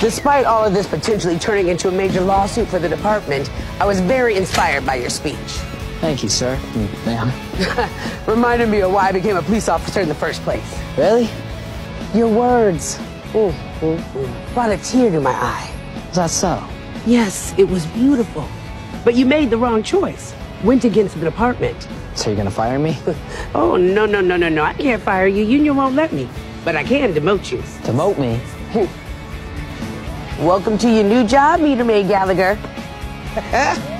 Despite all of this potentially turning into a major lawsuit for the department, I was very inspired by your speech. Thank you, sir. Mm, Ma'am. Reminded me of why I became a police officer in the first place. Really? Your words ooh, ooh, ooh, brought a tear to my eye. Is that so? Yes, it was beautiful. But you made the wrong choice. Went against the department. So you're gonna fire me? Oh, no, no, no, no, no. I can't fire you. Union won't let me. But I can demote you. Demote me? Welcome to your new job, Meter Maid Gallagher.